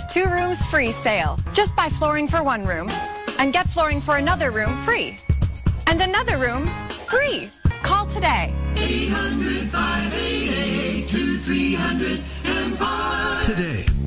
Two rooms free sale. Just buy flooring for one room and get flooring for another room free. And another room free. Call today. 800 588 2300 Empire. Today.